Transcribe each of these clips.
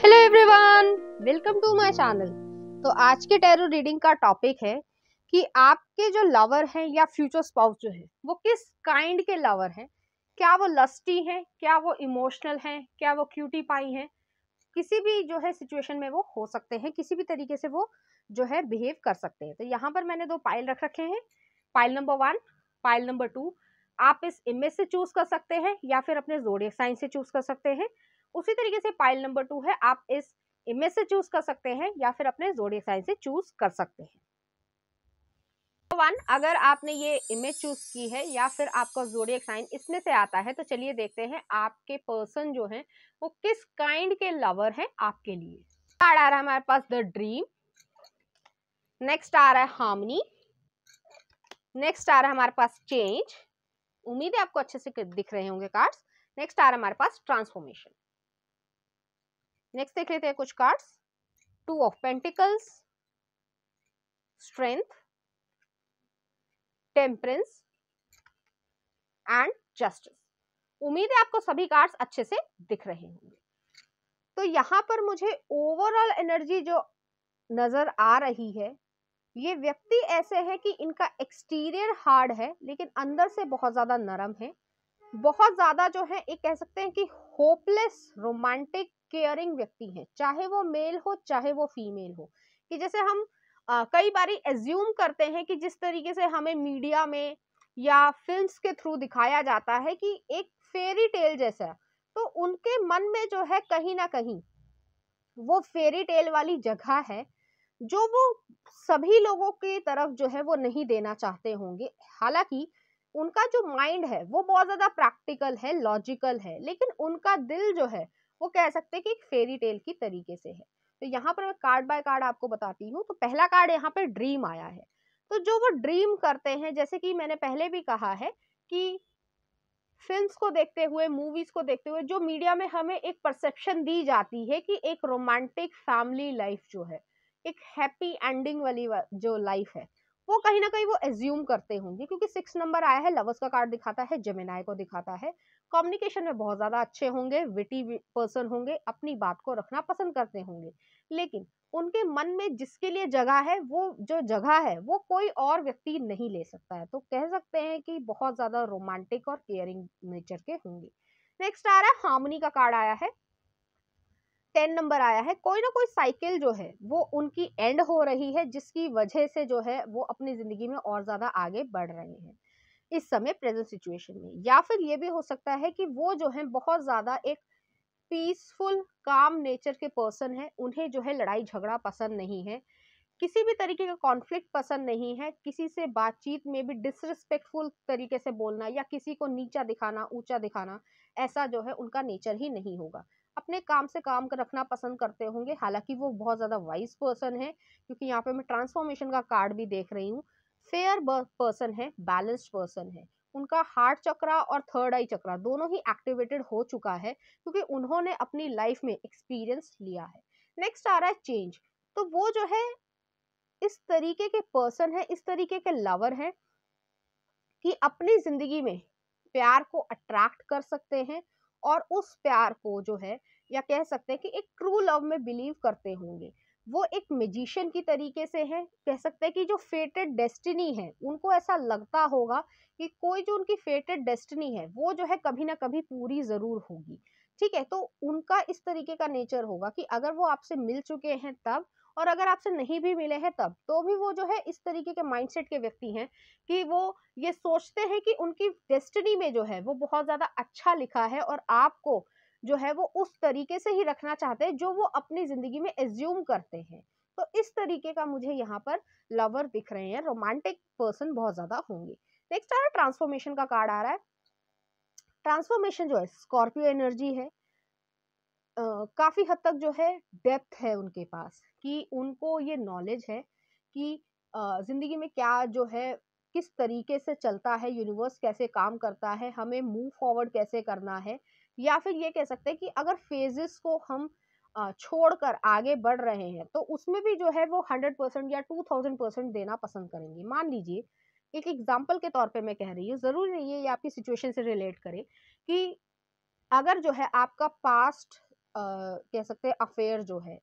Hello everyone welcome to my channel तो आज के टैरो रीडिंग का टॉपिक है कि आपके जो लवर हैं या फ्यूचर स्पाउस जो है, वो किस काइंड के लवर हैं? क्या वो लस्टी हैं? क्या वो इमोशनल हैं? क्या वो क्यूटी पाई हैं? किसी भी जो है सिचुएशन में वो हो सकते हैं, किसी भी तरीके से वो जो है बिहेव कर सकते हैं। तो यहाँ पर मैंने दो पाइल रख रखे हैं। Pile number one pile number two आप इस इमेज से चूज़ कर सकते हैं या फिर अपने जोड़ियक साइन से चूज़ कर सकते हैं। उसी तरीके से पाइल नंबर टू है, आप इस इमेज से चूज़ कर सकते हैं या फिर अपने जोड़ियक साइन से चूज़ कर सकते हैं। वन अगर आपने ये इमेज चूज़ की है या फिर आपका जोड़ियक साइन इसमें से आता है तो चलिए देखते हैं आपके पर्सन जो है, वो किस काइंड के लवर हैं आपके लिए। कार्ड आ रहा है हमारे पास द ड्रीम नेक्स्ट आ रहा है हार्मनी नेक्स्ट आ रहा है हमारे पास चेंज उम्मीद है आपको अच्छे से दिख रहे होंगे कार्ड्स नेक्स्ट आ रहा है हमारे पास ट्रांसफॉर्मेशन नेक्स्ट देख लेते हैं कुछ cards two of pentacles strength temperance and justice उम्मीद है आपको सभी कार्ड्स अच्छे से दिख रहे होंगे। तो यहाँ पर मुझे ओवरऑल एनर्जी जो नज़र आ रही है, ये व्यक्ति ऐसे है कि इनका एक्सटीरियर हार्ड है, लेकिन अंदर से बहुत ज़्यादा नरम है। बहुत ज़्यादा जो है, एक कह सकते हैं कि होपलेस रोमांटिक केयरिंग व्यक्ति हैं चाहे वो मेल हो चाहे वो फीमेल हो। कि जैसे हम आ, कई बार एज्यूम करते हैं कि जिस तरीके से हमें मीडिया में या फिल्म्स के थ्रू दिखाया जाता है कि एक फेरी टेल जैसा तो उनके मन में जो है कहीं ना कहीं वो फेरी टेल वाली जगह है जो वो सभी लोगों की तरफ़ जो है वो नहीं देना चाहते होंगे। हालाँकि उनका जो माइंड है वो बहुत ज़्यादा प्रैक्टिकल है लॉजिकल है लेकिन उनका दिल जो है वो कह सकते हैं कि एक फेरी टेल की तरीके से है। तो यहाँ पर मैं कार्ड बाय कार्ड आपको बताती हूँ तो पहला कार्ड यहाँ पर ड्रीम आया है। तो जो वो ड्रीम करते हैं, जैसे कि मैंने पहले भी कहा है कि फिल्म्स को देखते हुए मूवीज़ को देखते हुए, जो मीडिया में हमें एक परसेप्शन दी जाती है कि एक रोमांटिक फैमिली लाइफ जो है, एक हैप्पी एंडिंग वाली जो लाइफ है, वो कहीं ना कहीं वो एज्यूम करते होंगे, क्योंकि सिक्स नंबर आया है लवर्स का कार्ड दिखाता है जमेनाय को दिखाता है कम्युनिकेशन में बहुत ज़्यादा अच्छे होंगे विटी पर्सन होंगे, अपनी बात को रखना पसंद करते होंगे। लेकिन उनके मन में जिसके लिए जगह है, वो जो जगह है, वो कोई और व्यक्ति नहीं ले सकता है। तो कह सकते हैं कि बहुत ज़्यादा रोमांटिक और केयरिंग नेचर के होंगे। नेक्स्ट आ रहा है हार्मनी का कार्ड आया है। टेन नंबर आया है। कोई ना कोई साइकिल जो है, वो उनकी एंड हो रही है, जिसकी वजह से जो है, वो अपनी ज़िंदगी में और ज़्यादा आगे बढ़ रहे हैं। इस समय प्रेजेंट सिचुएशन में। या फिर ये भी हो सकता है कि वो जो है, बहुत ज़्यादा एक पीसफुल, काम नेचर के पर्सन है, उन्हें जो है लड़ाई झगड़ा पसंद नहीं है। किसी भी तरीके का कॉन्फ्लिक्ट पसंद नहीं है, किसी से बातचीत में भी डिसरिस्पेक्टफुल तरीके से बोलना या किसी को नीचा दिखाना, ऊँचा दिखाना, ऐसा जो है उनका नेचर ही नहीं होगा। अपने काम से काम कर रखना पसंद करते होंगे, हालाँकि वो बहुत ज़्यादा वाइज पर्सन है, क्योंकि यहाँ पे मैं ट्रांसफॉर्मेशन का कार्ड भी देख रही हूँ। फेयर पर्सन है, बैलेंस्ड पर्सन है। उनका हार्ट चक्रा और थर्ड आई चक्रा दोनों ही एक्टिवेटेड हो चुका है क्योंकि उन्होंने अपनी लाइफ में एक्सपीरियंस लिया है। नेक्स्ट आ रहा है चेंज। तो वो जो है, इस तरीके के पर्सन है, इस तरीके के लवर हैं कि अपनी ज़िंदगी में प्यार को अट्रैक्ट कर सकते हैं और उस प्यार को जो है, या कह सकते हैं कि एक ट्रू लव में बिलीव करते होंगे। वो एक मेजिशियन की तरीके से है। कह सकते हैं कि जो फेटेड डेस्टिनी है, उनको ऐसा लगता होगा कि कोई जो उनकी फेटेड डेस्टिनी है, वो जो है कभी ना कभी पूरी ज़रूर होगी। ठीक है तो उनका इस तरीके का नेचर होगा कि अगर वो आपसे मिल चुके हैं तब, और अगर आपसे नहीं भी मिले हैं तब तो भी वो जो है इस तरीके के माइंडसेट के व्यक्ति हैं कि वो ये सोचते हैं कि उनकी डेस्टिनी में जो है वो बहुत ज़्यादा अच्छा लिखा है और आपको जो है वो उस तरीके से ही रखना चाहते हैं जो वो अपनी ज़िंदगी में एज्यूम करते हैं। तो इस तरीके का मुझे यहाँ पर लवर दिख रहे हैं रोमांटिक पर्सन बहुत ज़्यादा होंगे। नेक्स्ट आ रहा है ट्रांसफॉर्मेशन का कार्ड आ रहा है। ट्रांसफॉर्मेशन जो है स्कॉर्पियो एनर्जी है। Uh, काफ़ी हद तक जो है डेप्थ है उनके पास कि उनको ये नॉलेज है कि uh, ज़िंदगी में क्या जो है किस तरीके से चलता है यूनिवर्स कैसे काम करता है हमें मूव फॉरवर्ड कैसे करना है या फिर ये कह सकते हैं कि अगर फेजेस को हम छोड़कर आगे बढ़ रहे हैं तो उसमें भी जो है वो हंड्रेड परसेंट या टू थाउज़ेंड परसेंट देना पसंद करेंगे। मान लीजिए, एक एग्ज़ाम्पल के तौर पे मैं कह रही हूँ, ज़रूरी नहीं है ये आपकी सिचुएशन से रिलेट करे कि अगर जो है आपका पास्ट कह सकते हैं अफेयर जो है,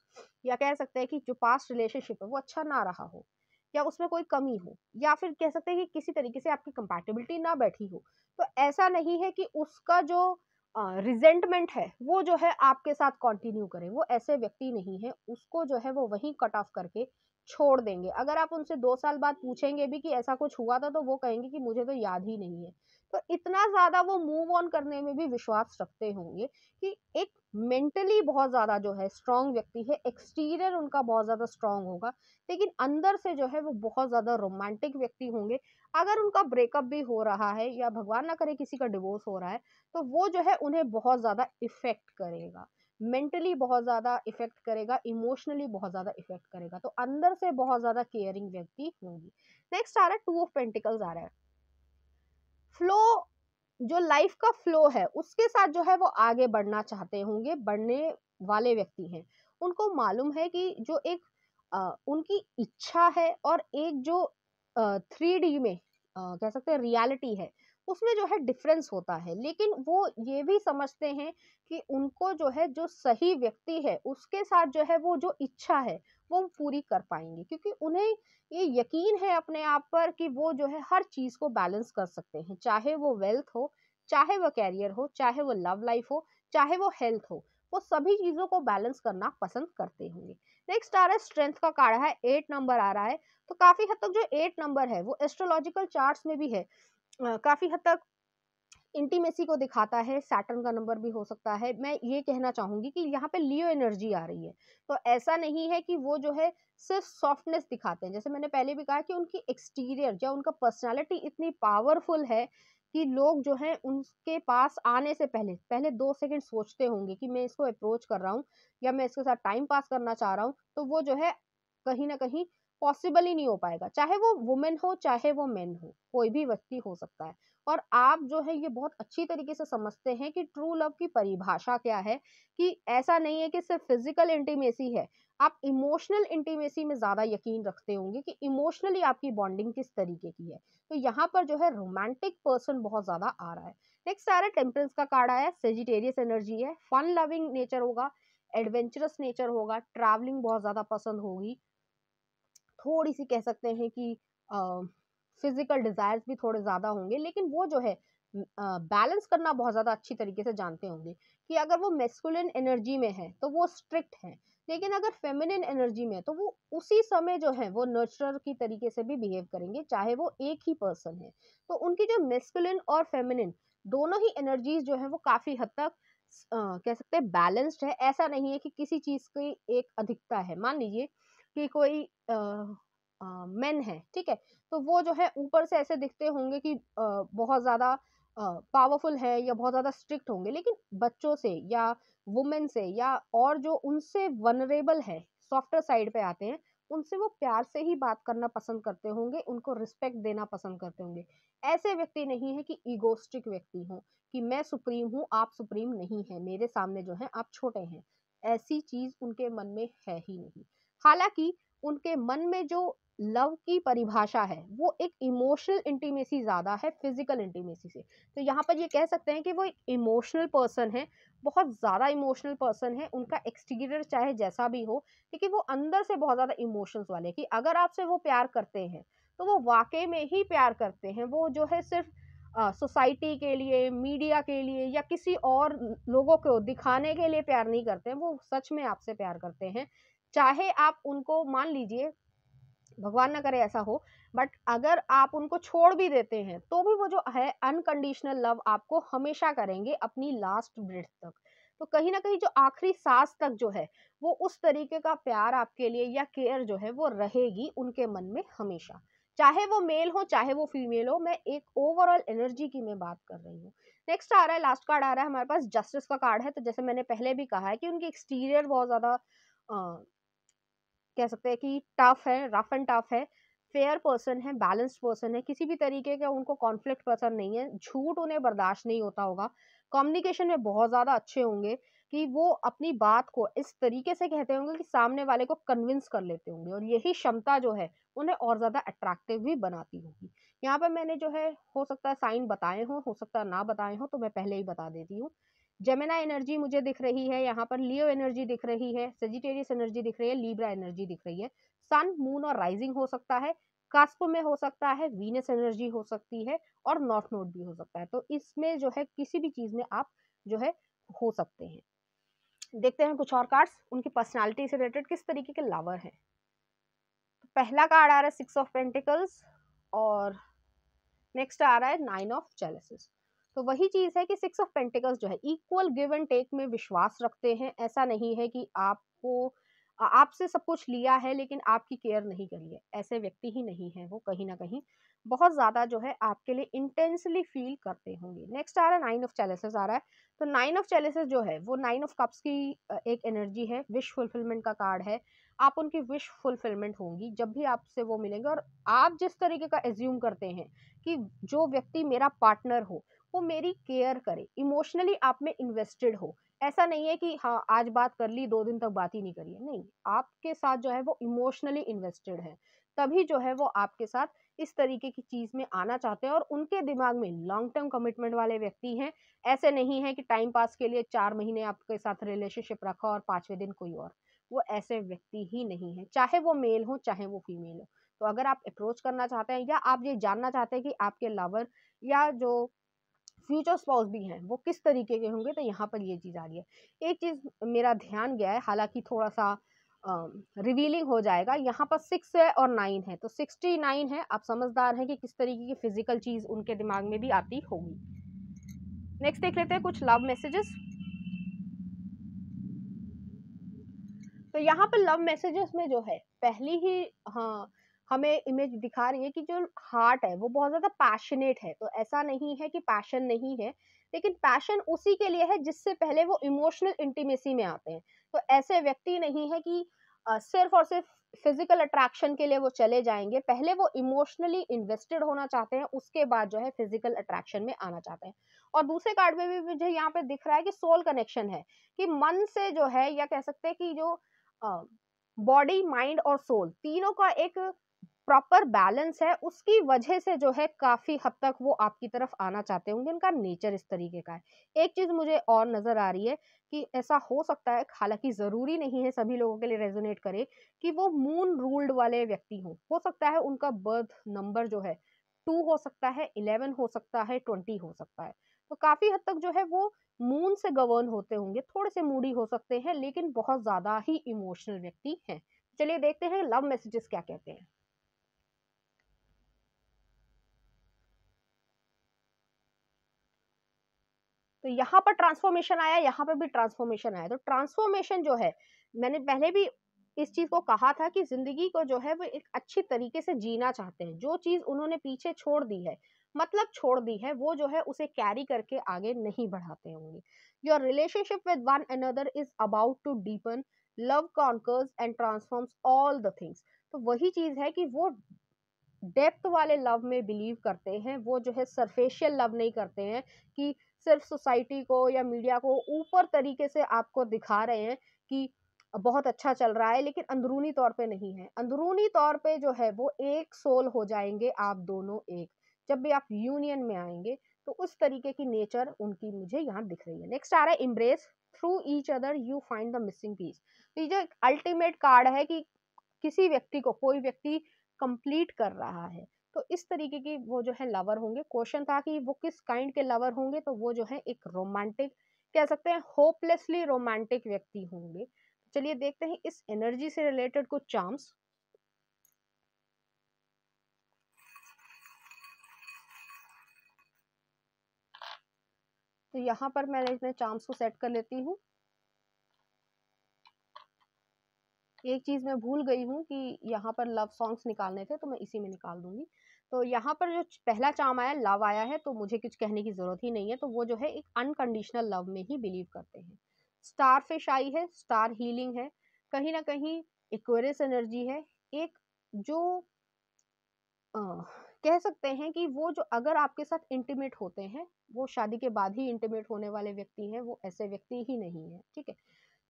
या कह सकते हैं कि जो पास्ट रिलेशनशिप है वो अच्छा ना रहा हो, या उसमें कोई कमी हो, या फिर कह सकते हैं कि किसी तरीके से आपकी कंपैटिबिलिटी ना बैठी हो तो ऐसा नहीं है कि उसका जो रिजेंटमेंट है, वो जो है आपके साथ कंटिन्यू करे। वो ऐसे व्यक्ति नहीं है, उसको जो है वो वहीं कट ऑफ़ करके छोड़ देंगे। अगर आप उनसे दो साल बाद पूछेंगे भी कि ऐसा कुछ हुआ था तो वो कहेंगे कि मुझे तो याद ही नहीं है। तो इतना ज़्यादा वो मूव ऑन करने में भी विश्वास रखते होंगे कि एक मेंटली बहुत ज़्यादा जो है स्ट्रांग व्यक्ति है एक्सटीरियर उनका बहुत ज़्यादा स्ट्रांग होगा, लेकिन अंदर से जो है वो बहुत ज़्यादा रोमांटिक व्यक्ति होंगे अगर उनका ब्रेकअप भी हो रहा है या भगवान ना करे किसी का डिवोर्स हो रहा है तो वो जो है उन्हें बहुत ज़्यादा इफ़ेक्ट करेगा। मेंटली बहुत ज़्यादा इफ़ेक्ट करेगा इमोशनली बहुत ज़्यादा इफ़ेक्ट करेगा तो अंदर से बहुत ज़्यादा केयरिंग व्यक्ति होंगी। नेक्स्ट आ रहा है टू ऑफ़ पेंटिकल्स आ रहा है। फ्लो जो लाइफ का फ्लो है उसके साथ जो है वो आगे बढ़ना चाहते होंगे बढ़ने वाले व्यक्ति हैं। उनको मालूम है कि जो एक आ, उनकी इच्छा है और एक जो थ्री में कह सकते हैं रियलिटी है, उसमें जो है डिफरेंस होता है। लेकिन वो ये भी समझते हैं कि उनको जो है, जो सही व्यक्ति है, उसके साथ जो है, वो जो इच्छा है, वो पूरी कर पाएँगे। क्योंकि उन्हें ये यकीन है अपने आप पर कि वो जो है, हर चीज़ को बैलेंस कर सकते हैं, चाहे वो वेल्थ हो, चाहे वो कैरियर हो, चाहे वो लव लाइफ हो, चाहे वो हेल्थ हो, वो सभी चीज़ों को बैलेंस करना पसंद करते होंगे। नेक्स्ट आ रहा है स्ट्रेंथ का कार्ड है एट नंबर आ रहा है। तो काफ़ी हद तक जो एट नंबर है, वो एस्ट्रोलॉजिकल चार्ट्स में भी है। काफ़ी हद तक इंटीमेसी को दिखाता है सैटर्न का नंबर भी हो सकता है। मैं ये कहना चाहूँगी कि यहाँ पे लियो एनर्जी आ रही है। तो ऐसा नहीं है कि वो जो है सिर्फ़ सॉफ्टनेस दिखाते हैं। जैसे मैंने पहले भी कहा कि उनकी एक्सटीरियर या उनका पर्सनालिटी इतनी पावरफुल है कि लोग जो है, उनके पास आने से पहले पहले दो सेकंड सोचते होंगे कि मैं इसको अप्रोच कर रहा हूँ या मैं इसके साथ टाइम पास करना चाह रहा हूँ तो वो जो है कहीं ना कहीं पॉसिबल ही नहीं हो पाएगा। चाहे वो वुमेन हो, चाहे वो मेन हो, कोई भी व्यक्ति हो सकता है। और आप जो है ये बहुत अच्छी तरीके से समझते हैं कि ट्रू लव की परिभाषा क्या है, कि ऐसा नहीं है कि सिर्फ़ फ़िज़िकल इंटीमेसी है। आप इमोशनल इंटीमेसी में ज़्यादा यकीन रखते होंगे कि इमोशनली आपकी बॉन्डिंग किस तरीके की है। तो यहाँ पर जो है रोमांटिक पर्सन बहुत ज़्यादा आ रहा है। नेक्स्ट आ रहा है टेम्परेंस का कार्ड आया सेजिटेरियस एनर्जी है फन लविंग नेचर होगा एडवेंचरस नेचर होगा ट्रैवलिंग बहुत ज़्यादा पसंद होगी। थोड़ी सी कह सकते हैं कि फ़िज़िकल डिजायर्स भी थोड़े ज़्यादा होंगे लेकिन वो जो है बैलेंस uh, करना बहुत ज़्यादा अच्छी तरीके से जानते होंगे कि अगर वो मेस्कुलिन एनर्जी में है तो वो स्ट्रिक्ट है लेकिन अगर फेमिनिन एनर्जी में है तो वो उसी समय जो है वो नर्चर की तरीके से भी बिहेव करेंगे चाहे वो एक ही पर्सन है। तो उनकी जो मेस्कुलिन और फेमिनिन दोनों ही एनर्जीज जो है वो काफ़ी हद तक आ, कह सकते हैं बैलेंस्ड है। ऐसा नहीं है कि किसी चीज़ की एक अधिकता है। मान लीजिए कि कोई मेन है ठीक है? तो वो जो है ऊपर से ऐसे दिखते होंगे कि आ, बहुत ज़्यादा पावरफुल है या बहुत ज़्यादा स्ट्रिक्ट होंगे लेकिन बच्चों से या वुमेन से या और जो उनसे वनरेबल है सॉफ्टर साइड पे आते हैं उनसे वो प्यार से ही बात करना पसंद करते होंगे उनको रिस्पेक्ट देना पसंद करते होंगे। ऐसे व्यक्ति नहीं है कि ईगोस्टिक व्यक्ति हो कि मैं सुप्रीम हूँ आप सुप्रीम नहीं है मेरे सामने जो है आप छोटे हैं। ऐसी चीज़ उनके मन में है ही नहीं। हालाँकि उनके मन में जो लव की परिभाषा है, वो एक इमोशनल इंटीमेसी ज़्यादा है फ़िज़िकल इंटीमेसी से। तो यहाँ पर ये कह सकते हैं कि वो एक इमोशनल पर्सन है, बहुत ज़्यादा इमोशनल पर्सन है, उनका एक्सटीरियर चाहे जैसा भी हो लेकिन वो अंदर से बहुत ज़्यादा इमोशंस वाले कि अगर आपसे वो प्यार करते हैं तो वो वाकई में ही प्यार करते हैं। वो जो है सिर्फ़ सोसाइटी के लिए मीडिया के लिए या किसी और लोगों को दिखाने के लिए प्यार नहीं करते हैं, वो सच में आपसे प्यार करते हैं। चाहे आप उनको, मान लीजिए भगवान ना करे ऐसा हो बट अगर आप उनको छोड़ भी देते हैं तो भी वो जो है अनकंडीशनल लव आपको हमेशा करेंगे अपनी लास्ट ब्रेथ तक। तो कहीं ना कहीं जो आखिरी सांस तक जो है, वो उस तरीके का प्यार आपके लिए या केयर जो है वो रहेगी उनके मन में हमेशा। चाहे वो मेल हो, चाहे वो फीमेल हो, मैं एक ओवरऑल एनर्जी की मैं बात कर रही हूँ। नेक्स्ट आ रहा है लास्ट कार्ड आ रहा है, हमारे पास जस्टिस का कार्ड है तो जैसे मैंने पहले भी कहा है कि उनकी एक्सटीरियर बहुत ज़्यादा कह सकते हैं कि टफ है रफ एंड टफ है फेयर पर्सन है बैलेंस्ड पर्सन है, किसी भी तरीके का उनको कॉन्फ्लिक्ट पर्सन नहीं है, झूठ उन्हें बर्दाश्त नहीं होता होगा। कम्युनिकेशन में बहुत ज़्यादा अच्छे होंगे कि वो अपनी बात को इस तरीके से कहते होंगे कि सामने वाले को कन्विंस कर लेते होंगे और यही क्षमता जो है, उन्हें और ज़्यादा अट्रैक्टिव भी बनाती होगी। यहाँ पर मैंने जो है, हो सकता है साइन बताए हों, हो सकता है ना बताए हों तो मैं पहले ही बता देती हूँ। जेमिना एनर्जी मुझे दिख रही है, यहाँ पर लियो एनर्जी दिख रही है सेजिटेरियस एनर्जी दिख रही है लीब्रा एनर्जी दिख रही है। सन मून और राइजिंग हो सकता है कास्प में हो सकता है वीनस एनर्जी हो सकती है और नॉर्थ नोड भी हो सकता है। तो इसमें जो है किसी भी चीज़ में आप जो है हो सकते हैं। देखते हैं कुछ और कार्ड्स उनकी पर्सनालिटी से रिलेटेड किस तरीके के लवर हैं। तो पहला कार्ड आ रहा है सिक्स ऑफ़ पेंटिकल्स और नेक्स्ट आ रहा है नाइन ऑफ़ चैलेसिस तो वही चीज़ है कि सिक्स ऑफ़ पेंटिकल्स जो है, इक्वल गिव एंड टेक में विश्वास रखते हैं। ऐसा नहीं है कि आपको आपसे सब कुछ लिया है लेकिन आपकी केयर नहीं करी है। ऐसे व्यक्ति ही नहीं है वो, कहीं ना कहीं। बहुत ज़्यादा जो है, आपके लिए इंटेंसली फील करते होंगे। नेक्स्ट आ रहा है, नाइन ऑफ़ चैलेसेस आ रहा है। तो नाइन ऑफ़ चैलेसेस जो है, वो नाइन ऑफ़ कप्स की एक एनर्जी है। विश फुलफिलमेंट का कार्ड है। आप उनकी विश फुलफिलमेंट होंगी, जब भी आपसे वो मिलेंगे। और आप जिस तरीके का एज्यूम करते हैं कि जो व्यक्ति मेरा पार्टनर हो वो मेरी केयर करे, इमोशनली आप में इन्वेस्टेड हो। ऐसा नहीं है कि हाँ आज बात कर ली, दो दिन तक बात ही नहीं करिए नहीं, आपके साथ जो है वो इमोशनली इन्वेस्टेड है। तभी जो है वो आपके साथ इस तरीके की चीज़ में आना चाहते हैं और उनके दिमाग में लॉन्ग टर्म कमिटमेंट वाले व्यक्ति हैं। ऐसे नहीं है कि टाइम पास के लिए चार महीने आपके साथ रिलेशनशिप रखा और पाँचवें दिन कोई और। वो ऐसे व्यक्ति ही नहीं है। चाहे वो मेल हो, चाहे वो फीमेल हो। तो अगर आप अप्रोच करना चाहते हैं या आप ये जानना चाहते हैं कि आपके लवर या जो फ्यूचर स्पाउस भी हैं, वो किस तरीके के होंगे तो यहाँ पर ये चीज़ आ रही है। एक चीज़ मेरा ध्यान गया है, हालाँकि थोड़ा सा रिवीलिंग हो जाएगा, यहाँ पर सिक्स है और नाइन है तो सिक्सटी नाइन है, आप समझदार हैं कि किस तरीके की फ़िज़िकल चीज़ उनके दिमाग में भी आती होगी। नेक्स्ट देख लेते हैं कुछ लव मैसेजेस तो यहाँ पर लव मैसेजेस में जो है, पहली ही हाँ हमें इमेज दिखा रही है कि जो हार्ट है, वो बहुत ज़्यादा पैशनेट है। तो ऐसा नहीं है कि पैशन नहीं है, लेकिन पैशन उसी के लिए है जिससे पहले वो इमोशनल इंटीमेसी में आते हैं। तो ऐसे व्यक्ति नहीं है कि सिर्फ़ और सिर्फ़ फ़िज़िकल अट्रैक्शन के लिए वो चले जाएँगे। पहले वो इमोशनली इन्वेस्टेड होना चाहते हैं, उसके बाद जो है फ़िज़िकल अट्रैक्शन में आना चाहते हैं। और दूसरे कार्ड में भी मुझे यहाँ पे दिख रहा है कि सोल कनेक्शन है, कि मन से जो है या कह सकते हैं कि जो बॉडी माइंड और सोल तीनों का एक प्रॉपर बैलेंस है, उसकी वजह से जो है काफ़ी हद तक वो आपकी तरफ़ आना चाहते होंगे, उनका नेचर इस तरीके का है। एक चीज़ मुझे और नज़र आ रही है कि ऐसा हो सकता है, हालाँकि ज़रूरी नहीं है सभी लोगों के लिए रेजोनेट करे, कि वो मून रूल्ड वाले व्यक्ति हों। हो सकता है उनका बर्थ नंबर जो है टू हो सकता है इलेवन हो सकता है ट्वेंटी हो सकता है। तो काफ़ी हद तक जो है वो मून से गवर्न होते होंगे, थोड़े से मूडी हो सकते हैं, लेकिन बहुत ज़्यादा ही इमोशनल व्यक्ति हैं। चलिए देखते हैं लव मैसेजेस क्या कहते हैं। तो यहाँ पर ट्रांसफॉर्मेशन आया, यहाँ पर भी ट्रांसफॉर्मेशन आया। तो ट्रांसफॉर्मेशन जो है, मैंने पहले भी इस चीज़ को कहा था कि ज़िंदगी को जो है वो एक अच्छी तरीके से जीना चाहते हैं। जो चीज़ उन्होंने पीछे छोड़ दी है मतलब छोड़ दी है, वो जो है उसे कैरी करके आगे नहीं बढ़ाते होंगे। Your relationship with one another is about to deepen love conquers and transforms all the things तो वही चीज़ है कि वो डेप्थ वाले लव में बिलीव करते हैं, वो जो है सरफेशियल लव नहीं करते हैं कि सिर्फ़ सोसाइटी को या मीडिया को ऊपर तरीके से आपको दिखा रहे हैं कि बहुत अच्छा चल रहा है, लेकिन अंदरूनी तौर पे नहीं है। अंदरूनी तौर पे जो है वो एक सोल हो जाएँगे आप दोनों एक, जब भी आप यूनियन में आएँगे तो उस तरीके की नेचर उनकी मुझे यहाँ दिख रही है। नेक्स्ट आ रहा है embrace through each other you find the missing piece तो ये जो अल्टीमेट कार्ड है कि किसी व्यक्ति को, कोई व्यक्ति कंप्लीट कर रहा है तो इस तरीके की वो जो है लवर होंगे। क्वेश्चन था कि वो किस काइंड के लवर होंगे तो वो जो है एक रोमांटिक कह सकते हैं होपलेसली रोमांटिक व्यक्ति होंगे। चलिए देखते हैं इस एनर्जी से रिलेटेड कुछ चार्म्स तो यहाँ पर मैं इसमें चार्म्स को सेट कर लेती हूँ। एक चीज़ मैं भूल गई हूँ कि यहाँ पर लव सॉन्ग्स निकालने थे तो मैं इसी में निकाल दूँगी। तो यहाँ पर जो पहला चाम आया लव आया है तो मुझे कुछ कहने की ज़रूरत ही नहीं है। तो वो जो है एक अनकंडीशनल लव में ही बिलीव करते हैं। स्टार फ़िश आई है स्टार हीलिंग है। कहीं ना कहीं इक्वेरियस एनर्जी है। एक जो आ, कह सकते हैं कि वो जो अगर आपके साथ इंटीमेट होते हैं वो शादी के बाद ही इंटीमेट होने वाले व्यक्ति हैं वो ऐसे व्यक्ति ही नहीं है ठीक है?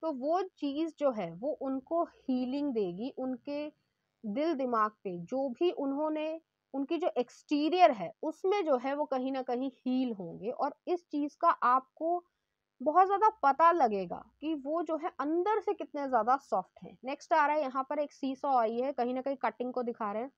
तो वो चीज़ जो है वो उनको हीलिंग देगी उनके दिल दिमाग पे जो भी उन्होंने उनकी जो एक्सटीरियर है, उसमें जो है वो कहीं ना कहीं हील होंगे और इस चीज़ का आपको बहुत ज़्यादा पता लगेगा कि वो जो है अंदर से कितने ज़्यादा सॉफ्ट है। नेक्स्ट आ रहा है, यहाँ पर एक सीसो आई है, कहीं ना कहीं कटिंग को दिखा रहे हैं।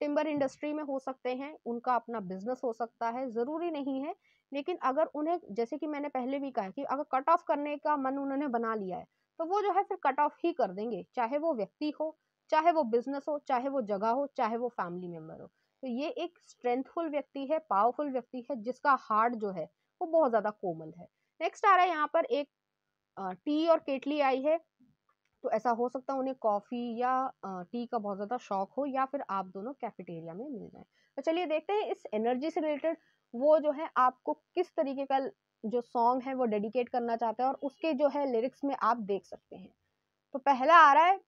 टिम्बर इंडस्ट्री में हो सकते हैं, उनका अपना बिज़नेस हो सकता है, ज़रूरी नहीं है, लेकिन अगर उन्हें, जैसे कि मैंने पहले भी कहा कि अगर कट ऑफ़ करने का मन उन्होंने बना लिया है तो वो जो है फिर कट ऑफ़ ही कर देंगे, चाहे वो व्यक्ति हो, चाहे वो बिज़नेस हो, चाहे वो जगह हो, चाहे वो फैमिली मेंबर हो। तो ये एक स्ट्रेंथफुल व्यक्ति है पावरफुल व्यक्ति है, जिसका हार्ट जो है, वो बहुत ज़्यादा कोमल है। नेक्स्ट आ रहा है यहाँ पर एक टी और केटली आई है तो ऐसा हो सकता है उन्हें कॉफ़ी या टी का बहुत ज़्यादा शौक हो या फिर आप दोनों कैफेटेरिया में मिल जाए। तो चलिए देखते हैं इस एनर्जी से रिलेटेड वो जो है आपको किस तरीके का जो सॉन्ग है वो डेडिकेट करना चाहते हैं और उसके जो है लिरिक्स में आप देख सकते हैं। तो पहला आ रहा है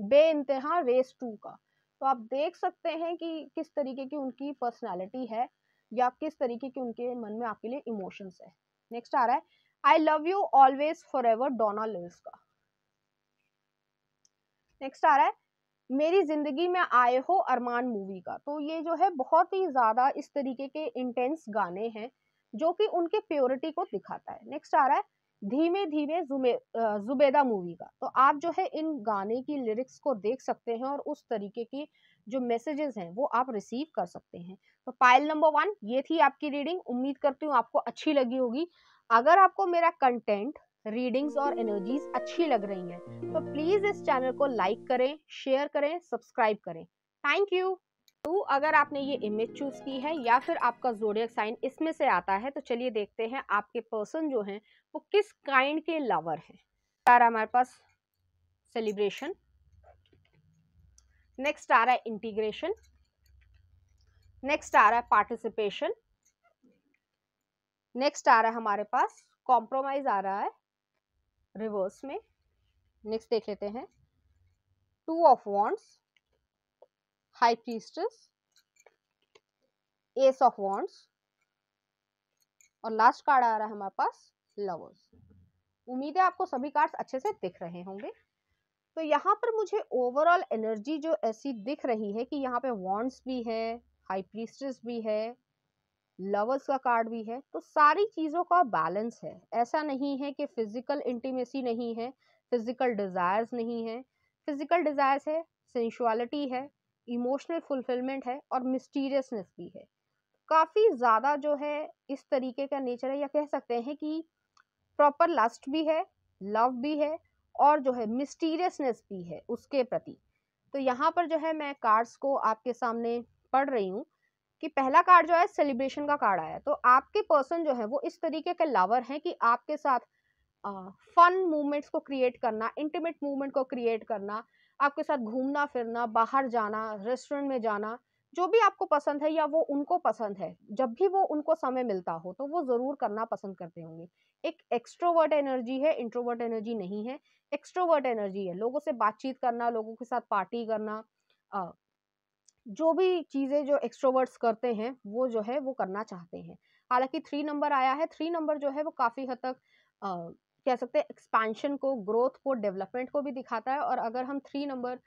बे इंतहा रेस टू का। तो आप देख सकते हैं कि किस तरीके की उनकी पर्सनैलिटी है या किस तरीके के उनके मन में आपके लिए इमोशंस है। नेक्स्ट आ रहा है I love you always forever डोना लिल्स का नेक्स्ट आ रहा है, मेरी ज़िंदगी में आए हो अरमान मूवी का। तो ये जो है बहुत ही ज़्यादा इस तरीके के इंटेंस गाने हैं जो कि उनके प्योरिटी को दिखाता है। नेक्स्ट आ रहा है धीमे धीमे जुबेदा मूवी का। तो आप जो है इन गाने की लिरिक्स को देख सकते हैं और उस तरीके की जो मैसेजेस हैं, वो आप रिसीव कर सकते हैं। तो पाइल नंबर वन, ये थी आपकी रीडिंग। उम्मीद करती हूँ आपको अच्छी लगी होगी। अगर आपको मेरा कंटेंट, रीडिंग्स और एनर्जीज अच्छी लग रही हैं तो प्लीज़ इस चैनल को लाइक करें, शेयर करें, सब्सक्राइब करें। Thank you. तो अगर आपने ये इमेज चूज़ की है या फिर आपका जोडियक साइन इसमें से आता है तो चलिए देखते हैं आपके पर्सन जो हैं, वो किस काइंड के लवर हैं। यार हमारे पास सेलिब्रेशन नेक्स्ट आ रहा है इंटीग्रेशन नेक्स्ट आ रहा है पार्टिसिपेशन नेक्स्ट आ रहा है हमारे पास कॉम्प्रोमाइज आ रहा है रिवर्स में। नेक्स्ट देख लेते हैं। Two of wands high priestess ace of wands और लास्ट कार्ड आ रहा है हमारे पास लवर्स उम्मीद है आपको सभी कार्ड्स अच्छे से दिख रहे होंगे। तो यहाँ पर मुझे ओवरऑल एनर्जी जो ऐसी दिख रही है कि यहाँ पे वॉन्ट्स भी है हाई प्रीस्टस भी है लवर्स का कार्ड भी है तो सारी चीज़ों का बैलेंस है। ऐसा नहीं है कि फ़िज़िकल इंटीमेसी नहीं है फ़िज़िकल डिज़ायर्स नहीं है। फ़िज़िकल डिज़ायर्स है सेंशुअलिटी है इमोशनल फुलफिलमेंट है और मिस्टीरियसनेस भी है। काफ़ी ज़्यादा जो है इस तरीके का नेचर है या कह सकते हैं कि प्रॉपर लस्ट भी है, लव भी है और जो है मिस्टीरियसनेस भी है उसके प्रति। तो यहाँ पर जो है मैं कार्ड्स को आपके सामने पढ़ रही हूँ कि पहला कार्ड जो है सेलिब्रेशन का कार्ड आया। तो आपके पर्सन जो है वो इस तरीके के लवर हैं कि आपके साथ फन मूवमेंट्स को क्रिएट करना इंटीमेट मूवमेंट को क्रिएट करना, आपके साथ घूमना, फिरना, बाहर जाना रेस्टोरेंट में जाना, जो भी आपको पसंद है या वो उनको पसंद है, जब भी वो उनको समय मिलता हो तो वो ज़रूर करना पसंद करते होंगे। एक एक्सट्रोवर्ट एनर्जी है इंट्रोवर्ट एनर्जी नहीं है एक्सट्रोवर्ट एनर्जी है। लोगों से बातचीत करना, लोगों के साथ पार्टी करना जो भी चीज़ें जो एक्सट्रोवर्ट्स करते हैं, वो जो है, वो करना चाहते हैं। हालाँकि थ्री नंबर आया है थ्री नंबर जो है, वो काफ़ी हद तक कह सकते हैं एक्सपेंशन को ग्रोथ को डेवलपमेंट को भी दिखाता है। और अगर हम थ्री नंबर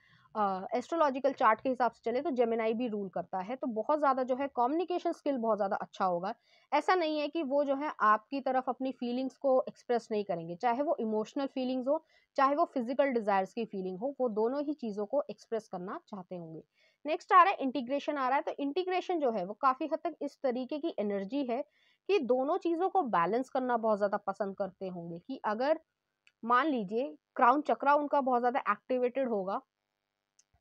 एस्ट्रोलॉजिकल चार्ट के हिसाब से चले तो जेमिनाई भी रूल करता है। तो बहुत ज़्यादा जो है कम्युनिकेशन स्किल बहुत ज़्यादा अच्छा होगा। ऐसा नहीं है कि वो जो है आपकी तरफ़ अपनी फीलिंग्स को एक्सप्रेस नहीं करेंगे। चाहे वो इमोशनल फीलिंग्स हो, चाहे वो फ़िज़िकल डिज़ायर्स की फीलिंग हो, वो दोनों ही चीज़ों को एक्सप्रेस करना चाहते होंगे। नेक्स्ट आ रहा है इंटीग्रेशन आ रहा है। तो इंटीग्रेशन जो है वो काफ़ी हद तक इस तरीके की एनर्जी है कि दोनों चीज़ों को बैलेंस करना बहुत ज़्यादा पसंद करते होंगे कि अगर मान लीजिए क्राउन चक्रा उनका बहुत ज़्यादा एक्टिवेटेड होगा,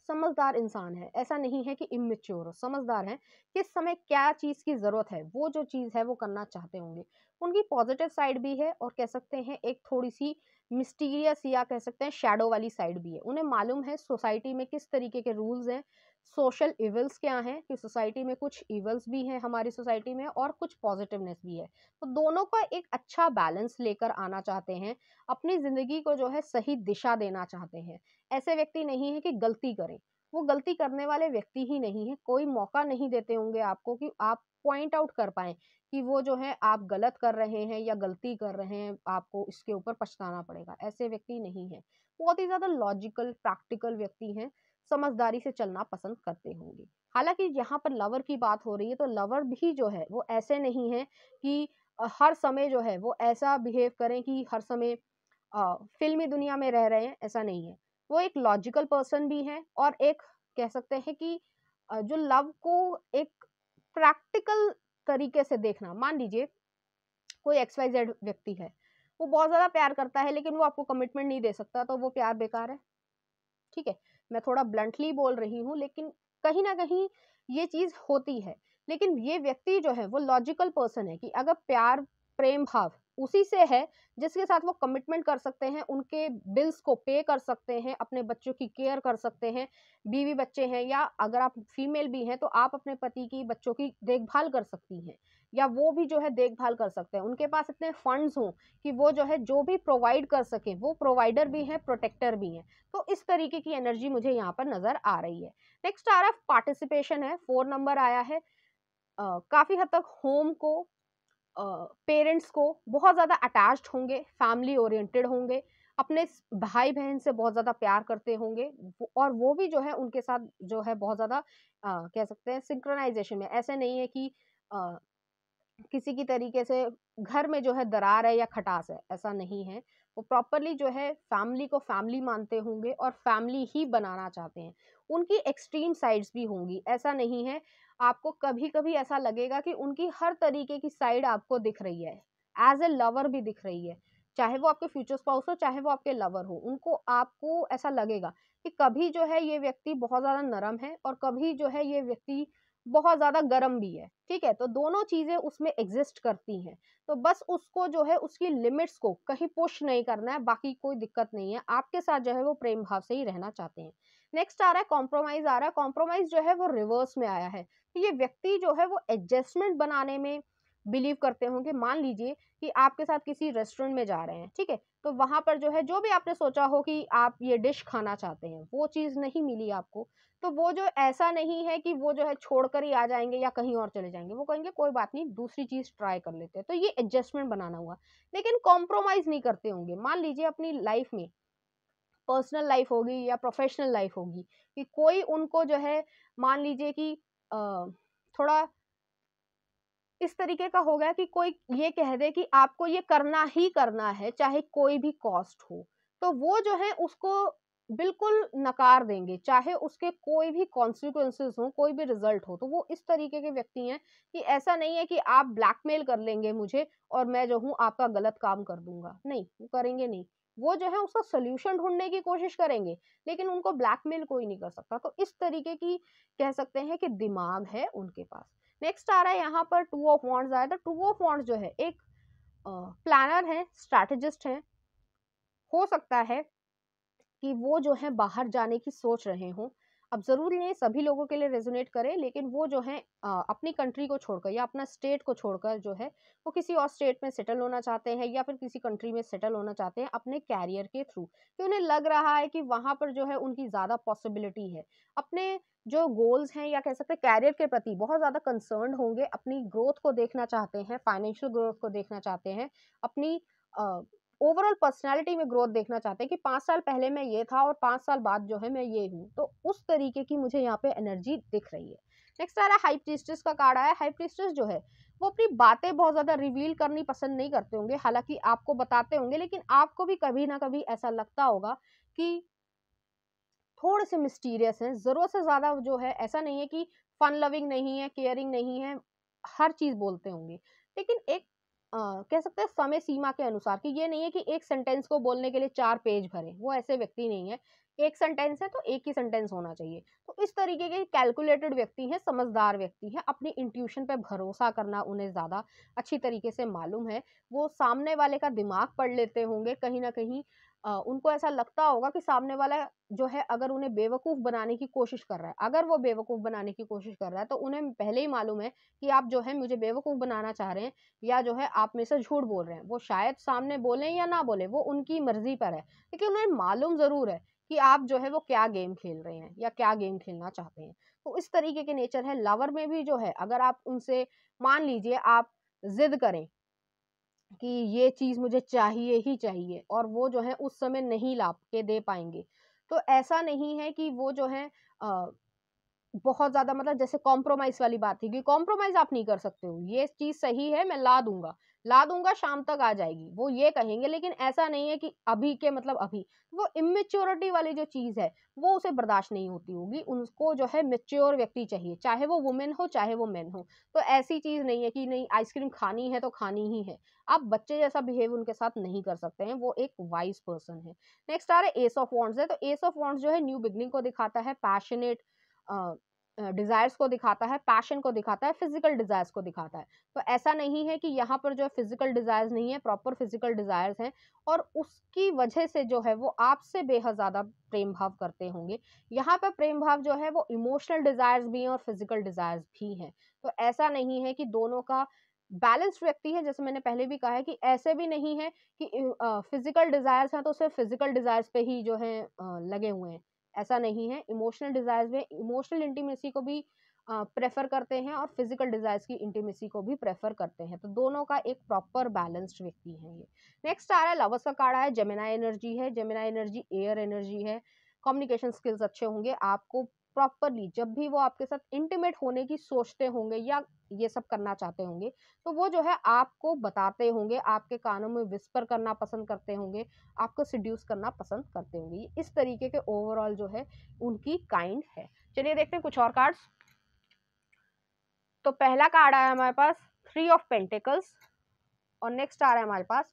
समझदार इंसान है, ऐसा नहीं है कि इमेच्योर समझदार है किस समय क्या चीज़ की ज़रूरत है, वो जो चीज़ है वो करना चाहते होंगे। उनकी पॉजिटिव साइड भी है और कह सकते हैं एक थोड़ी सी मिस्टीरियस या कह सकते हैं शेडो वाली साइड भी है। उन्हें मालूम है सोसाइटी में किस तरीके के रूल्स हैं सोशल इवल्स क्या हैं कि सोसाइटी में कुछ इवल्स भी हैं हमारी सोसाइटी में और कुछ पॉजिटिवनेस भी है। तो दोनों का एक अच्छा बैलेंस लेकर आना चाहते हैं, अपनी ज़िंदगी को जो है सही दिशा देना चाहते हैं। ऐसे व्यक्ति नहीं है कि गलती करें, वो गलती करने वाले व्यक्ति ही नहीं है। कोई मौका नहीं देते होंगे आपको कि आप पॉइंट आउट कर पाए कि वो जो है आप गलत कर रहे हैं या गलती कर रहे हैं, आपको इसके ऊपर पछताना पड़ेगा। ऐसे व्यक्ति नहीं है। बहुत ही ज़्यादा लॉजिकल प्रैक्टिकल व्यक्ति हैं। समझदारी से चलना पसंद करते होंगे। हालाँकि यहाँ पर लवर की बात हो रही है तो लवर भी जो है, वो ऐसे नहीं है कि हर समय जो है, वो ऐसा बिहेव करें कि हर समय फिल्मी दुनिया में रह रहे हैं, ऐसा नहीं है। वो एक लॉजिकल पर्सन भी हैं और एक कह सकते हैं कि जो लव को एक प्रैक्टिकल तरीके से देखना, मान लीजिए कोई एक्स वाई जेड व्यक्ति है, वो बहुत ज़्यादा प्यार करता है, लेकिन वो आपको कमिटमेंट नहीं दे सकता तो वो प्यार बेकार है। ठीक है? मैं थोड़ा ब्लंटली बोल रही हूँ, लेकिन कहीं ना कहीं ये चीज़ होती है। लेकिन ये व्यक्ति जो है, वो लॉजिकल पर्सन है कि अगर प्यार, प्रेम, भाव उसी से है जिसके साथ वो कमिटमेंट कर सकते हैं, उनके बिल्स को पे कर सकते हैं, अपने बच्चों की केयर कर सकते हैं, बीवी बच्चे हैं या अगर आप फीमेल भी हैं तो आप अपने पति की, बच्चों की देखभाल कर सकती हैं। या वो भी जो है देखभाल कर सकते हैं। उनके पास इतने फंड्स हों कि वो जो है जो भी प्रोवाइड कर सके, वो प्रोवाइडर भी हैं प्रोटेक्टर भी हैं। तो इस तरीके की एनर्जी मुझे यहाँ पर नज़र आ रही है। नेक्स्ट आ रहा है पार्टिसिपेशन है फोर नंबर आया है। काफ़ी हद तक होम को पेरेंट्स को बहुत ज़्यादा अटैच्ड होंगे फैमिली ओरिएंटेड होंगे, अपने भाई बहन से बहुत ज़्यादा प्यार करते होंगे और वो भी जो है उनके साथ जो है बहुत ज़्यादा कह सकते हैं सिंक्रोनाइजेशन में। ऐसे नहीं है कि किसी की तरीके से घर में जो है दरार है या खटास है, ऐसा नहीं है। वो प्रॉपरली जो है फैमिली को फैमिली मानते होंगे और फैमिली ही बनाना चाहते हैं। उनकी एक्सट्रीम साइड्स भी होंगी, ऐसा नहीं है। आपको कभी कभी ऐसा लगेगा कि उनकी हर तरीके की साइड आपको दिख रही है, एज ए लवर भी दिख रही है। चाहे वो आपके फ्यूचर स्पाउस हो, चाहे वो आपके लवर हो, उनको आपको ऐसा लगेगा कि कभी जो है ये व्यक्ति बहुत ज़्यादा नरम है और कभी जो है ये व्यक्ति बहुत ज़्यादा गर्म भी है, ठीक है? तो दोनों चीज़ें उसमें एग्जिस्ट करती हैं। तो बस उसको जो है, उसकी लिमिट्स को कहीं पुश नहीं करना है, बाकी कोई दिक्कत नहीं है। आपके साथ जो है, वो प्रेम भाव से ही रहना चाहते हैं। नेक्स्ट आ रहा है कॉम्प्रोमाइज आ रहा है। कॉम्प्रोमाइज जो है, वो रिवर्स में आया है। तो ये व्यक्ति जो है, वो एडजस्टमेंट बनाने में बिलीव करते होंगे, मान लीजिए कि आपके साथ किसी रेस्टोरेंट में जा रहे हैं, ठीक है? तो वहाँ पर जो है, जो भी आपने सोचा हो कि आप ये डिश खाना चाहते हैं, वो चीज़ नहीं मिली आपको तो वो जो ऐसा नहीं है कि वो जो है छोड़कर ही आ जाएँगे या कहीं और चले जाएँगे, वो कहेंगे, कोई बात नहीं, दूसरी चीज़ ट्राई कर लेते हैं। तो ये एडजस्टमेंट बनाना हुआ। लेकिन कॉम्प्रोमाइज़ नहीं करते होंगे। मान लीजिए अपनी लाइफ में पर्सनल लाइफ होगी या प्रोफेशनल लाइफ होगी, कि कोई उनको जो है, मान लीजिए कि थोड़ा इस तरीके का हो गया कि कोई ये कह दे कि आपको ये करना ही करना है, चाहे कोई भी कॉस्ट हो। तो वो जो है उसको बिल्कुल नकार देंगे, चाहे उसके कोई भी कॉन्सिक्वेंसेस हो, कोई भी रिज़ल्ट हो। तो वो इस तरीके के व्यक्ति हैं कि ऐसा नहीं है कि आप ब्लैकमेल कर लेंगे मुझे और मैं जो हूँ आपका गलत काम कर दूँगा। नहीं, वो करेंगे नहीं। वो जो है उसका सोल्यूशन ढूँढने की कोशिश करेंगे, लेकिन उनको ब्लैकमेल कोई नहीं कर सकता। तो इस तरीके की कह सकते हैं कि दिमाग है उनके पास। नेक्स्ट आ रहा है यहाँ पर टू ऑफ़ वॉन्ट्स आया तो टू ऑफ़ वॉन्ट्स जो है, एक प्लानर है स्ट्रैटेजिस्ट है। हो सकता है कि वो जो है बाहर जाने की सोच रहे हों। अब ज़रूरी नहीं सभी लोगों के लिए रेजोनेट करे, लेकिन वो जो है अपनी कंट्री को छोड़कर या अपना स्टेट को छोड़कर जो है, वो किसी और स्टेट में सेटल होना चाहते हैं या फिर किसी कंट्री में सेटल होना चाहते हैं अपने कैरियर के थ्रू कि उन्हें लग रहा है कि वहाँ पर जो है उनकी ज़्यादा पॉसिबिलिटी है। अपने जो गोल्स हैं या कह सकते हैं कैरियर के प्रति बहुत ज़्यादा कंसर्न होंगे अपनी ग्रोथ को देखना चाहते हैं फाइनेंशियल ग्रोथ को देखना चाहते हैं अपनी ओवरऑल uh, पर्सनैलिटी में ग्रोथ देखना चाहते हैं कि पाँच साल पहले मैं ये था और पाँच साल बाद जो है मैं ये हूँ। तो उस तरीके की मुझे यहाँ पे एनर्जी दिख रही है। नेक्स्ट आ रहा है हाई प्रीस्टिस का कार्ड आया। हाई प्रीस्टिस जो है वो अपनी बातें बहुत ज़्यादा रिवील करनी पसंद नहीं करते होंगे। हालाँकि आपको बताते होंगे लेकिन आपको भी कभी ना कभी ऐसा लगता होगा कि थोड़े से मिस्टीरियस हैं। ज़रूरत से ज़्यादा जो है, ऐसा नहीं है कि फन लविंग नहीं है केयरिंग नहीं है, हर चीज़ बोलते होंगे। लेकिन एक कह सकते हैं समय सीमा के अनुसार कि ये नहीं है कि एक सेंटेंस को बोलने के लिए चार पेज भरे, वो ऐसे व्यक्ति नहीं है। एक सेंटेंस है तो एक ही सेंटेंस होना चाहिए। तो इस तरीके के कैलकुलेटेड व्यक्ति हैं, समझदार व्यक्ति हैं, अपनी इंट्यूशन पे भरोसा करना उन्हें ज़्यादा अच्छी तरीके से मालूम है। वो सामने वाले का दिमाग पढ़ लेते होंगे, कहीं ना कहीं उनको ऐसा लगता होगा कि सामने वाला जो है अगर उन्हें बेवकूफ़ बनाने की कोशिश कर रहा है, अगर वो बेवकूफ़ बनाने की कोशिश कर रहा है तो उन्हें पहले ही मालूम है कि आप जो है मुझे बेवकूफ़ बनाना चाह रहे हैं या जो है आप में से झूठ बोल रहे हैं। वो शायद सामने बोले या ना बोले, वो उनकी मर्ज़ी पर है। लेकिन उन्हें मालूम ज़रूर है कि आप जो है वो क्या गेम खेल रहे हैं या क्या गेम खेलना चाहते हैं। तो इस तरीके के नेचर है। लवर में भी जो है अगर आप उनसे मान लीजिए आप जिद करें कि ये चीज़ मुझे चाहिए ही चाहिए और वो जो है उस समय नहीं ला के दे पाएँगे। तो ऐसा नहीं है कि वो जो है आ, बहुत ज़्यादा मतलब जैसे कॉम्प्रोमाइज़ वाली बात थी कि कॉम्प्रोमाइज़ आप नहीं कर सकते हो। ये चीज़ सही है मैं ला दूँगा। ला दूँगा, शाम तक आ जाएगी। वो ये कहेंगे, लेकिन ऐसा नहीं है कि अभी के मतलब अभी। वो इमेच्योरिटी वाली जो चीज़ है, वो उसे बर्दाश्त नहीं होती होगी। उनको जो है मेच्योर व्यक्ति चाहिए, चाहे वो वुमेन हो, चाहे वो मैन हो। तो ऐसी चीज़ नहीं है कि नहीं आइसक्रीम खानी है तो खानी ही है। आप बच्चे जैसा बिहेव उनके साथ नहीं कर सकते हैं। वो एक वाइज पर्सन है। नेक्स्ट आ रहा है एस ऑफ़ वॉन्ट्स है। तो एस ऑफ़ वॉन्ट्स जो है न्यू बिगनिंग को दिखाता है। पैशनेट डिज़ायर्स को दिखाता है पैशन को दिखाता है फ़िज़िकल डिज़ायर्स को दिखाता है। तो ऐसा नहीं है कि यहाँ पर जो फ़िज़िकल डिज़ायर्स नहीं है प्रॉपर फ़िज़िकल डिज़ायर्स हैं और उसकी वजह से जो है वो आपसे बेहद ज़्यादा प्रेम भाव करते होंगे। यहाँ पर प्रेम भाव जो है वो इमोशनल डिज़ायर्स भी हैं और फ़िज़िकल डिज़ायर्स भी हैं। तो ऐसा नहीं है कि दोनों का बैलेंस्ड व्यक्ति है, जैसे मैंने पहले भी कहा है कि ऐसे भी नहीं है कि फ़िज़िकल डिज़ायर्स हैं तो सिर्फ़ फ़िज़िकल डिज़ायर्स पे ही जो है लगे हुए हैं। ऐसा नहीं है। इमोशनल डिज़ायर्स में इमोशनल इंटीमेसी को भी प्रेफर करते हैं और फ़िज़िकल डिज़ायर्स की इंटीमेसी को भी प्रेफर करते हैं। तो दोनों का एक प्रॉपर बैलेंस्ड व्यक्ति है ये। नेक्स्ट आ रहा है लवर्स का कार्ड है जमेना एनर्जी है। जमेना एनर्जी एयर एनर्जी है। कम्युनिकेशन स्किल्स अच्छे होंगे। आपको प्रॉपरली जब भी वो आपके साथ इंटीमेट होने की सोचते होंगे या ये सब करना चाहते होंगे तो वो जो है आपको बताते होंगे, आपके कानों में विस्पर करना पसंद करते होंगे, आपको सिड्यूस करना पसंद करते होंगे। इस तरीके के ओवरऑल जो है उनकी काइंड है। चलिए देखते हैं कुछ और कार्ड्स तो पहला कार्ड आया हमारे पास थ्री ऑफ़ पेंटिकल्स और नेक्स्ट आ रहा है हमारे पास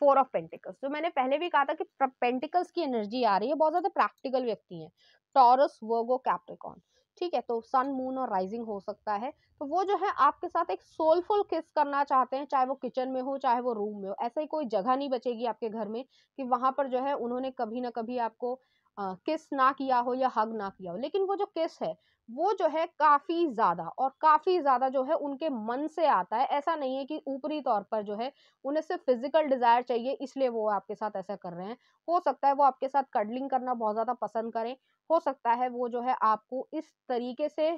फोर ऑफ़ पेंटिकल्स जो मैंने पहले भी कहा था कि पेंटिकल्स की एनर्जी आ रही है, बहुत ज़्यादा प्रैक्टिकल व्यक्ति हैं। टॉरस, वर्गो कैप्रिकॉन ठीक है तो सन, मून और राइजिंग हो सकता है। तो वो जो है, आपके साथ एक सोलफुल किस करना चाहते हैं, चाहे वो किचन में हो, चाहे वो रूम में हो, ऐसे ही कोई जगह नहीं बचेगी आपके घर में कि वहाँ पर जो है, उन्होंने कभी ना कभी आपको किस ना किया हो या हग ना किया हो। लेकिन वो जो किस है वो जो है काफ़ी ज़्यादा और काफ़ी ज़्यादा जो है उनके मन से आता है। ऐसा नहीं है कि ऊपरी तौर पर जो है उन्हें सिर्फ़ फ़िज़िकल डिज़ायर चाहिए, इसलिए वो आपके साथ ऐसा कर रहे हैं। हो सकता है वो आपके साथ कडलिंग करना बहुत ज़्यादा पसंद करें। हो सकता है वो जो है आपको इस तरीके से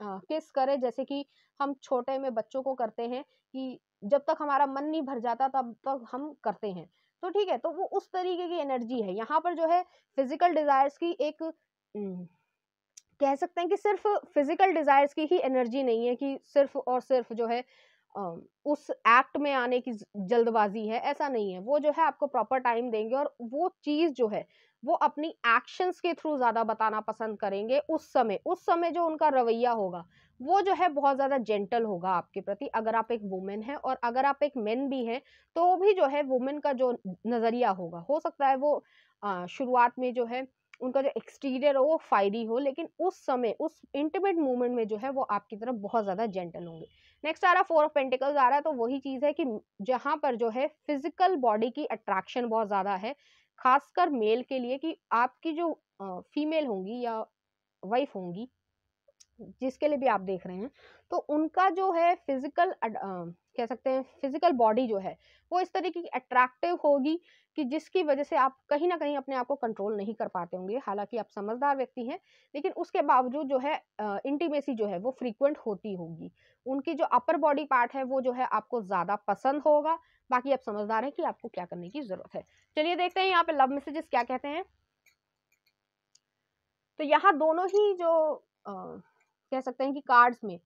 किस करे, जैसे कि हम छोटे में बच्चों को करते हैं कि जब तक हमारा मन नहीं भर जाता तब तक हम करते हैं। तो ठीक है तो वो उस तरीके की एनर्जी है। यहाँ पर जो है फ़िज़िकल डिजायर्स की एक कह सकते हैं कि सिर्फ़ फ़िज़िकल डिजायर्स की ही एनर्जी नहीं है कि सिर्फ़ और सिर्फ़ जो है उस एक्ट में आने की जल्दबाजी है, ऐसा नहीं है। वो जो है आपको प्रॉपर टाइम देंगे और वो चीज़ जो है, वो अपनी एक्शंस के थ्रू ज़्यादा बताना पसंद करेंगे उस समय उस समय जो उनका रवैया होगा, वो जो है बहुत ज़्यादा जेंटल होगा आपके प्रति। अगर आप एक वुमेन है और अगर आप एक मैन भी हैं तो भी जो है वुमेन का जो नज़रिया होगा, हो सकता है वो शुरुआत में जो है उनका जो एक्सटीरियर हो वो फायरी हो, लेकिन उस समय, उस इंटीमेट मूवमेंट में जो है वो आपकी तरफ़ बहुत ज़्यादा जेंटल होंगे। नेक्स्ट आ रहा फोर ऑफ़ पेंटिकल्स आ रहा है तो वही चीज़ है कि जहाँ पर जो है फ़िज़िकल बॉडी की अट्रैक्शन बहुत ज़्यादा है, खासकर मेल के लिए कि आपकी जो फीमेल होंगी या वाइफ होंगी, जिसके लिए भी आप देख रहे हैं तो उनका जो है फ़िज़िकल कह सकते हैं फ़िज़िकल बॉडी जो है वो इस तरीके की अट्रैक्टिव होगी कि जिसकी वजह से आप कहीं ना कहीं अपने आप को कंट्रोल नहीं कर पाते होंगे। हालाँकि आप समझदार व्यक्ति हैं लेकिन उसके बावजूद जो है इंटीमेसी जो है वो फ्रीक्वेंट होती होगी। उनकी जो अपर बॉडी पार्ट है वो जो है आपको ज़्यादा पसंद होगा। बाकी आप समझदार हैं कि आपको क्या करने की ज़रूरत है। चलिए देखते हैं यहाँ पे लव मैसेजेस क्या कहते हैं। तो यहाँ दोनों ही जो आ, कह सकते हैं कि कार्ड्स में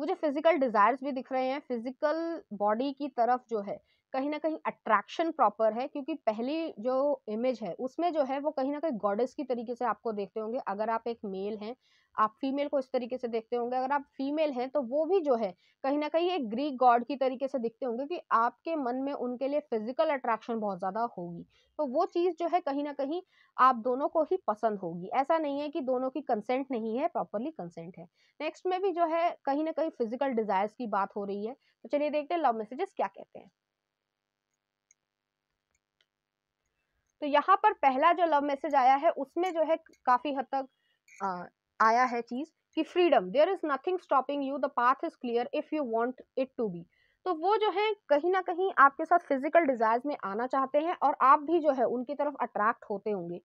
मुझे फ़िज़िकल डिजायर्स भी दिख रहे हैं। फ़िज़िकल बॉडी की तरफ़ जो है, कहीं ना कहीं अट्रैक्शन प्रॉपर है, क्योंकि पहली जो इमेज है, उसमें जो है वो कहीं ना कहीं गॉडेस की तरीके से आपको देखते होंगे। अगर आप एक मेल हैं आप फीमेल को इस तरीके से देखते होंगे, अगर आप फीमेल हैं तो वो भी जो है, कहीं ना कहीं एक ग्रीक गॉड की तरीके से दिखते होंगे कि आपके मन में उनके लिए फ़िज़िकल अट्रैक्शन बहुत ज़्यादा होगी। तो वो चीज़ जो है, कहीं ना कहीं आप दोनों को ही पसंद होगी। ऐसा नहीं है कि दोनों की कंसेंट नहीं है प्रॉपरली कंसेंट है। नेक्स्ट में भी जो है, कहीं ना कहीं फ़िज़िकल डिजायर्स की बात हो रही है। तो चलिए देखते हैं लव मैसेजेस क्या कहते हैं। तो यहाँ पर पहला जो लव मैसेज आया है, उसमें जो है, काफ़ी हद तक आया है चीज़ कि freedom there is nothing stopping you the path is clear if you want it to be तो वो जो है, कहीं ना कहीं आपके साथ फ़िज़िकल डिजायर्स में आना चाहते हैं और आप भी जो है, उनकी तरफ़ अट्रैक्ट होते होंगे।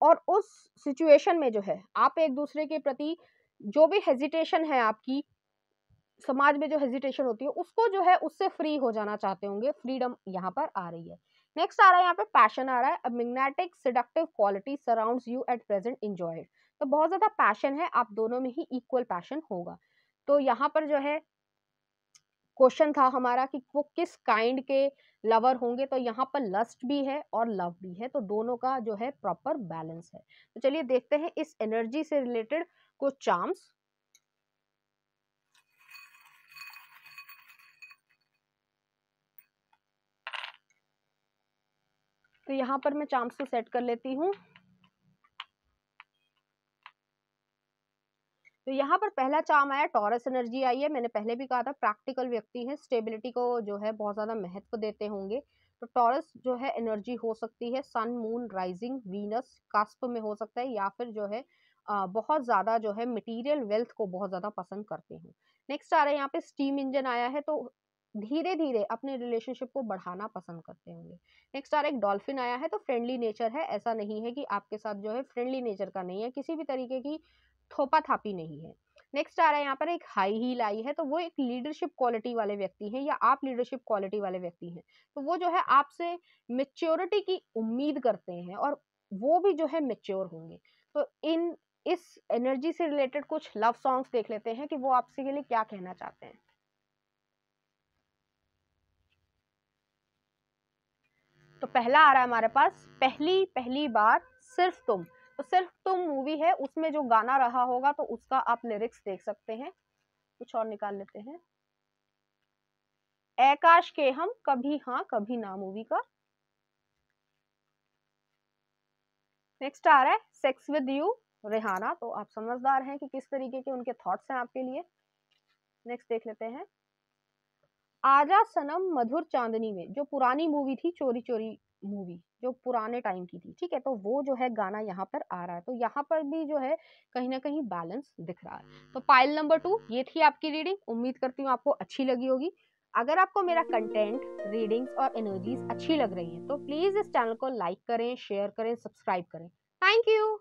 और उस सिचुएशन में जो है, आप एक दूसरे के प्रति जो भी हेजिटेशन है आपकी, समाज में जो हेजिटेशन होती है, उसको जो है, उससे फ्री हो जाना चाहते होंगे। फ्रीडम यहाँ पर आ रही है। नेक्स्ट आ रहा है, यहाँ पे पैशन आ रहा है। Magnetic seductive quality surrounds you at present enjoy तो बहुत ज़्यादा पैशन है, आप दोनों में ही इक्वल पैशन होगा। तो यहाँ पर जो है क्वेश्चन था हमारा कि वो किस काइंड के लवर होंगे तो यहाँ पर लस्ट भी है और लव भी है तो दोनों का जो है प्रॉपर बैलेंस है। तो चलिए देखते हैं इस एनर्जी से रिलेटेड कुछ चार्म्स तो यहाँ पर मैं चार्म्स को सेट कर लेती हूँ। तो यहाँ पर पहला चार्म आया, टॉरस एनर्जी आई है। मैंने पहले भी कहा था, प्रैक्टिकल व्यक्ति है, स्टेबिलिटी को जो है बहुत ज़्यादा महत्व देते होंगे। तो टॉरस जो है एनर्जी हो सकती है, sun, moon, rising, Venus, cusp में हो सकता है या फिर जो है बहुत ज़्यादा जो है मटेरियल वेल्थ को बहुत ज़्यादा पसंद करते हैं। नेक्स्ट आ रहा है, यहाँ पे स्टीम इंजन आया है तो धीरे धीरे अपने रिलेशनशिप को बढ़ाना पसंद करते होंगे। नेक्स्ट आ रहा एक डॉल्फिन आया है तो फ्रेंडली नेचर है। ऐसा नहीं है कि आपके साथ जो है फ्रेंडली नेचर का नहीं है। किसी भी तरीके की थोपा थापी नहीं है। नेक्स्ट आ रहा है यहाँ पर एक हाई हील आई है तो वो एक लीडरशिप क्वालिटी वाले व्यक्ति हैं या आप लीडरशिप क्वालिटी वाले व्यक्ति हैं। तो वो जो है आपसे मेच्योरिटी की उम्मीद करते हैं और वो भी जो है मेच्योर होंगे। तो इन, इस एनर्जी से रिलेटेड कुछ लव सॉन्ग्स देख लेते हैं कि वो आपसे के लिए क्या कहना चाहते हैं। तो पहला आ रहा है हमारे पास, पहली पहली बार सिर्फ़ तुम। सिर्फ़ तुम मूवी है, उसमें जो गाना रहा होगा तो उसका आप लिरिक्स देख सकते हैं। कुछ और निकाल लेते हैं। ऐकाश के हम कभी हाँ कभी ना मूवी का। नेक्स्ट आ रहा है सेक्स विद यू रेहाना। तो आप समझदार हैं कि किस तरीके के उनके थॉट्स हैं आपके लिए। नेक्स्ट देख लेते हैं। आजा सनम मधुर चांदनी में, जो पुरानी मूवी थी चोरी चोरी मूवी जो पुराने टाइम की थी ठीक है? तो वो जो है गाना यहाँ पर आ रहा है। तो यहाँ पर भी जो है कहीं ना कहीं बैलेंस दिख रहा है। तो पाइल नंबर टू ये थी आपकी रीडिंग उम्मीद करती हूँ आपको अच्छी लगी होगी। अगर आपको मेरा कंटेंट रीडिंग्स और एनर्जीज अच्छी लग रही है तो प्लीज़ इस चैनल को लाइक करें शेयर करें सब्सक्राइब करें। Thank you